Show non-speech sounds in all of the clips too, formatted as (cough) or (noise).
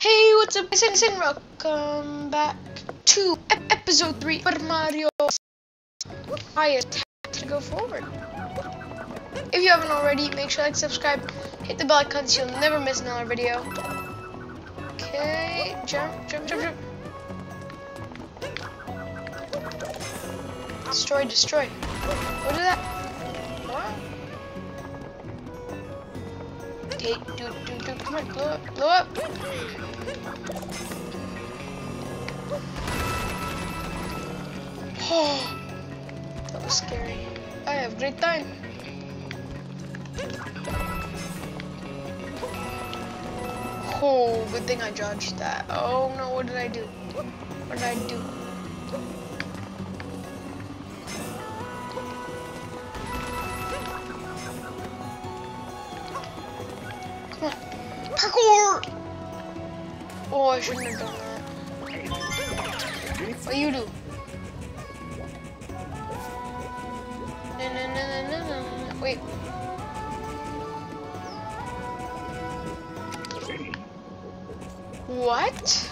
Hey, what's up, guys, and welcome back to ep- episode 3 Super Mario. I attack to go forward. If you haven't already, make sure to like, subscribe, hit the bell icon so you'll never miss another video. Okay, jump, jump, jump, jump. Destroy, destroy. What is that? What? Hey, dude, dude, come on, blow up, blow up. Oh, that was scary. I have great time. Oh, good thing I dodged that. Oh no, what did I do? What did I do? Oh, I shouldn't have done that. What you do? No, no, no, no, no, no. Wait. What?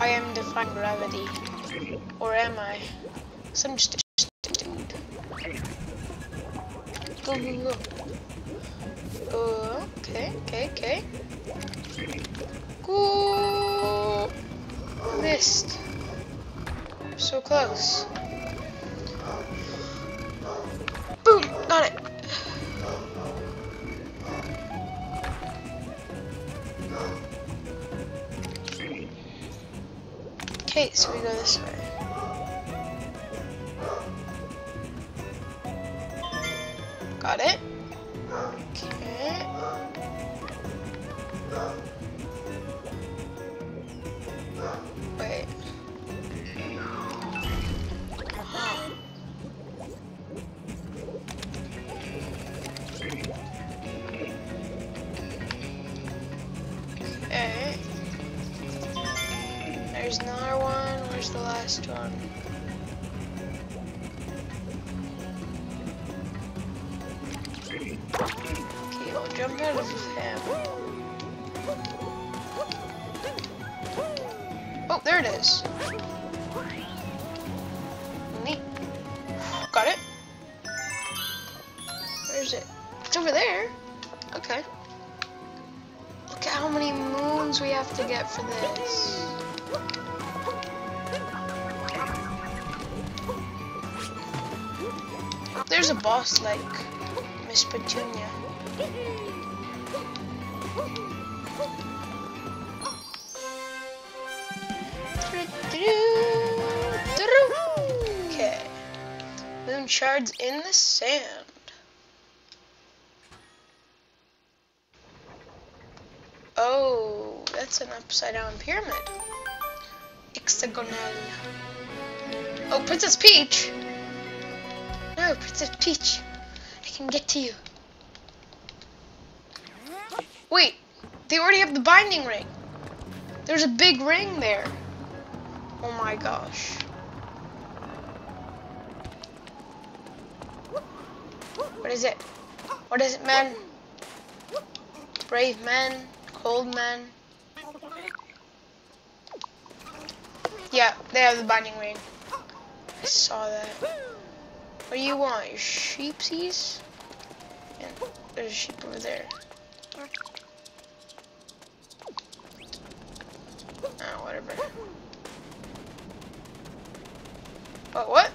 I am defying gravity. Or am I? Some just dude. Oh, okay, okay, okay. Go. Missed. So close. Boom! Got it. Okay, so we go this way. Got it. Okay. Wait. Okay. There's another one. Where's the last one? Okay, I'll jump out of him. Oh, there it is. Neat. Got it. Where's it? It's over there. Okay. Look at how many moons we have to get for this. There's a boss like Miss Petunia. Okay. Moon shards in the sand. Oh, that's an upside down pyramid. Hexagonal. Oh, Princess Peach! No, Princess Peach. I can get to you. Wait, they already have the binding ring. There's a big ring there. Oh my gosh. What is it? What is it, man? Brave man, cold man. Yeah, they have the binding ring. I saw that. What do you want? Your sheepsies? And there's a sheep over there. Oh, whatever. What, what?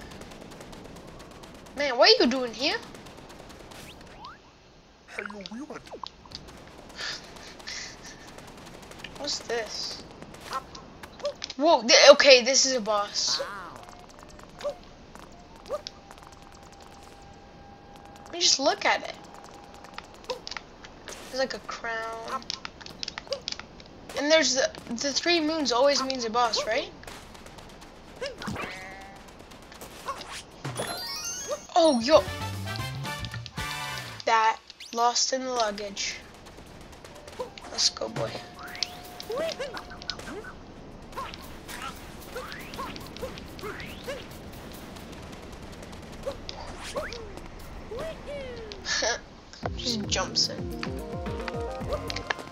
Man, what are you doing here? What's this? Whoa, th okay, this is a boss. Let me just look at it. There's like a crown. And there's the, the three moons always means a boss, right? Oh, yo. That lost in the luggage. Let's go, boy. (laughs) Just jumps in.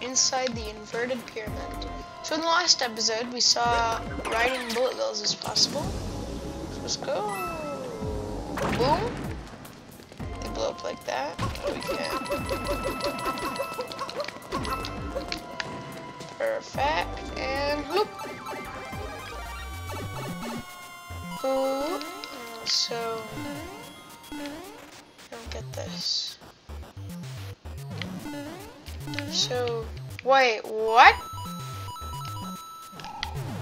Inside the inverted pyramid. So in the last episode, we saw riding bullet bills as possible. So let's go. Boom. They blow up like that. Oh, we can. Perfect. And whoop. Ooh. So, don't get this. So, wait, what?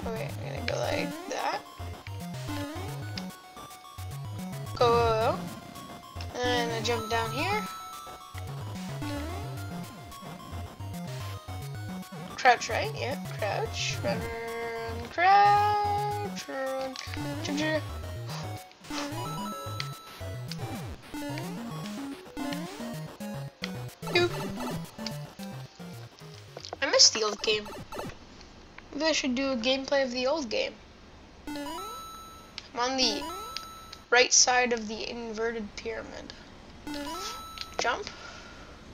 Okay, I'm gonna go like that. Go, go, go. And I jump down here. Crouch, right? yeah, crouch. Run, crouch, run. Jump, jump. Miss the old game. Maybe I should do a gameplay of the old game. I'm on the right side of the inverted pyramid. Jump.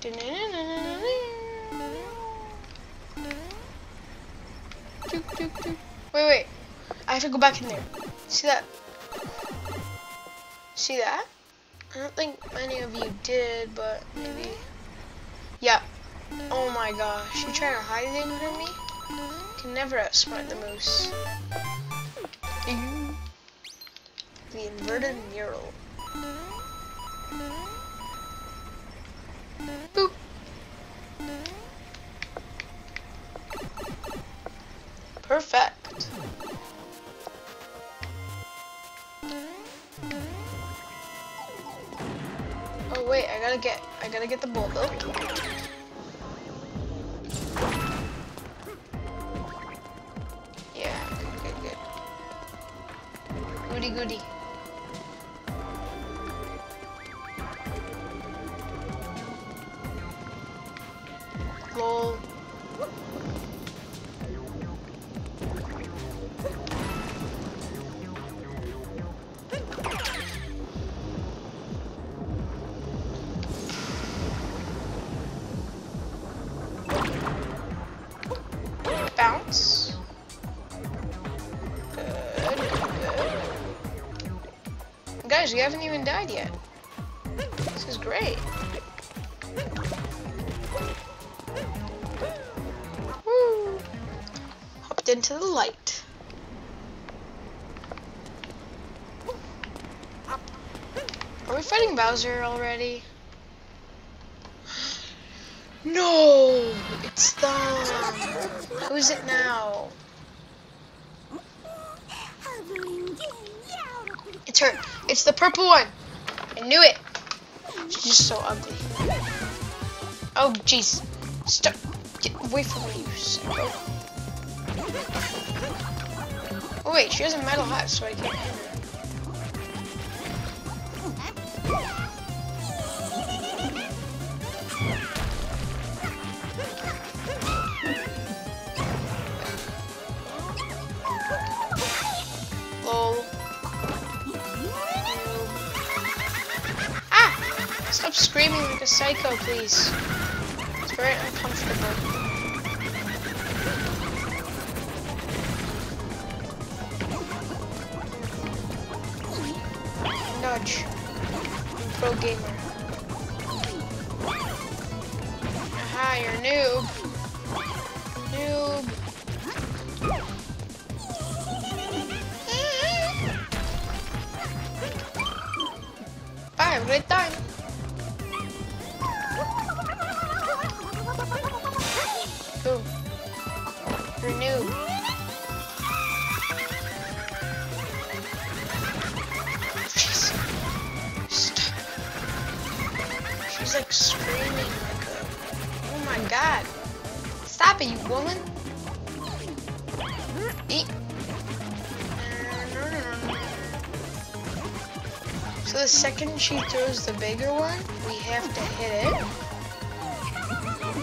Wait, wait. I have to go back in there. See that? See that? I don't think many of you did, but maybe. Yeah. Oh my gosh. You trying to hide it from me? Can never outsmart the moose. The inverted mural. Boop. Perfect. Oh wait, I gotta get, I gotta get the bulldog. Yeah, Goody, goody. Guys, we haven't even died yet. This is great. Woo! Hopped into the light. Are we fighting Bowser already? No! It's them! Who's it now? It's her. It's the purple one. I knew it. She's just so ugly. Oh, jeez. Stop. Get away from me, you psycho. Oh, wait. She has a metal hat, so I can't hit her. Screaming like a psycho, please. It's very uncomfortable. Nudge. Pro gamer. Aha, you're noob. Noob. She's like screaming like a... Oh my god. Stop it, you woman. Eat. Uh, so the second she throws the bigger one, we have to hit it.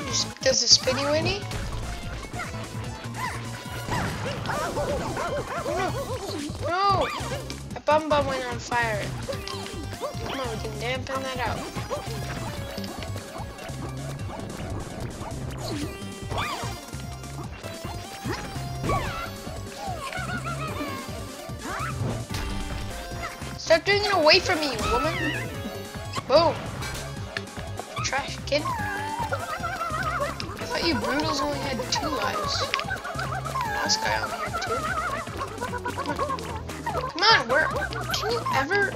Just does a spinny winny. Oh no! No! A bum bum went on fire. Come on, we can dampen that out. Doing it away from me, woman. Boom. Trash, kid. I thought you Broodals only had two lives. Last guy only had two. Come on. Where? Can you ever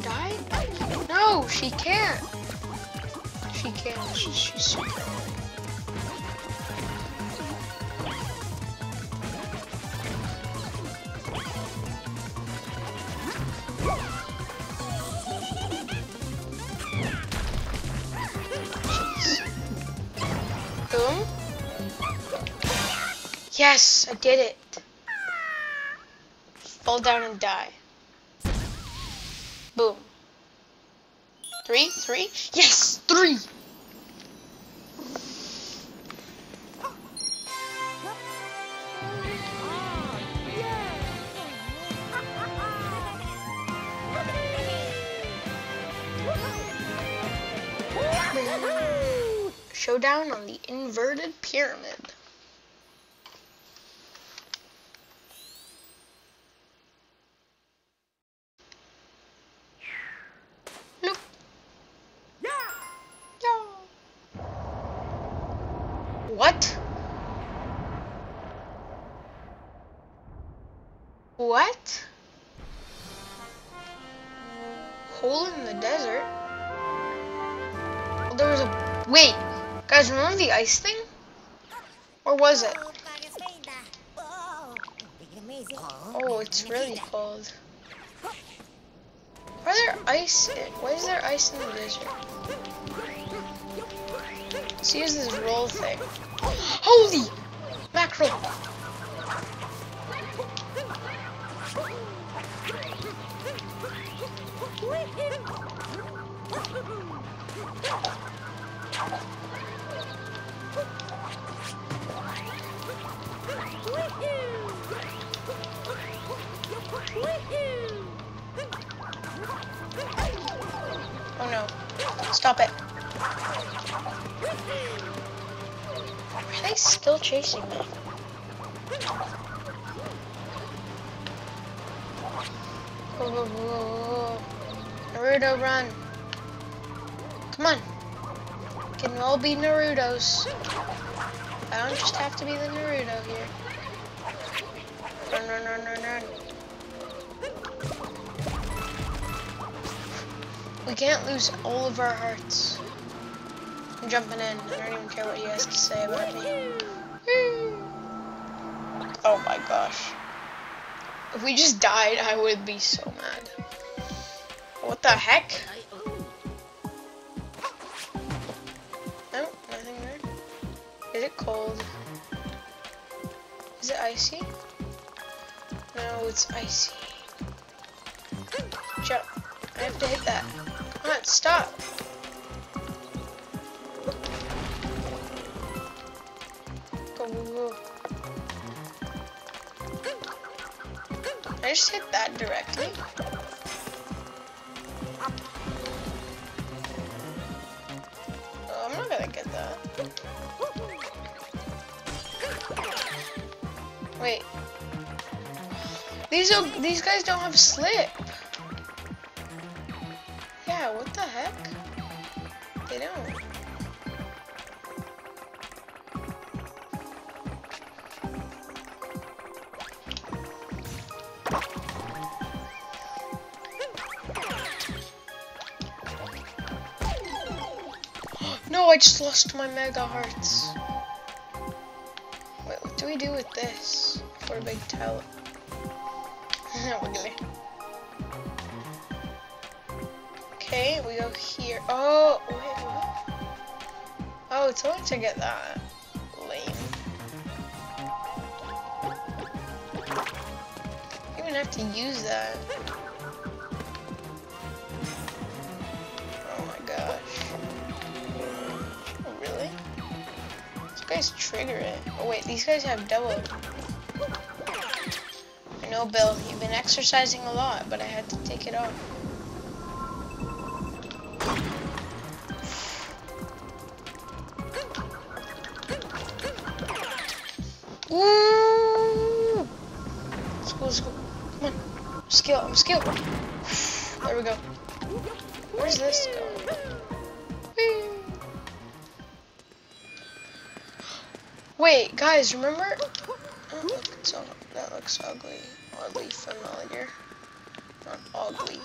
die? No, she can't. She can't. She's, she's super. Yes, I did it. Fall down and die. Boom. Three, three. Yes, three. (laughs) Showdown on the inverted pyramid. What? What? Hole in the desert? Well, there was a wait, guys. Remember the ice thing? Or was it? Oh, it's really cold. Are there ice? In, why is there ice in the desert? Let's use this roll thing. Holy mackerel! Oh no! Stop it! Are still chasing me? Naruto, run! Come on! Can we all be Narutos. I don't just have to be the Naruto here. Run, run, run, run, run. We can't lose all of our hearts. I'm jumping in. I don't even care what he has to say about me. Hmm. Oh my gosh. If we just died, I would be so mad. What the heck? No, nothing there. Is it cold? Is it icy? No, it's icy. Jump. I have to hit that. Come on, stop. Just hit that directly. Oh, I'm not gonna get that. Wait. These are, these guys don't have slip. I just lost my mega hearts. Wait, what do we do with this for a big tower? (laughs) Okay, we go here. Oh, wait, what? Oh, it's only to get that. Lame. You even have to use that. Guys trigger it. Oh wait, these guys have double. I know, Bill, you've been exercising a lot, but I had to take it off. Ooh. Let's go, let's go. Come on. Skill, I'm skilled. There we go. Where's this going? Wait, guys, remember? Oh, that looks ugly. Oddly familiar. Not ugly.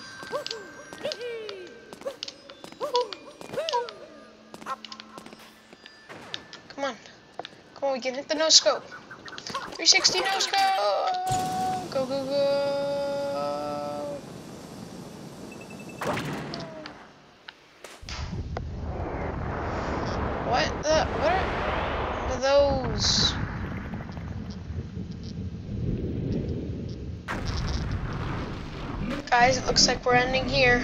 Come on. Come on, we can hit the no scope. 360 no scope! Go, go, go! What the? What are, are those? Guys, it looks like we're ending here.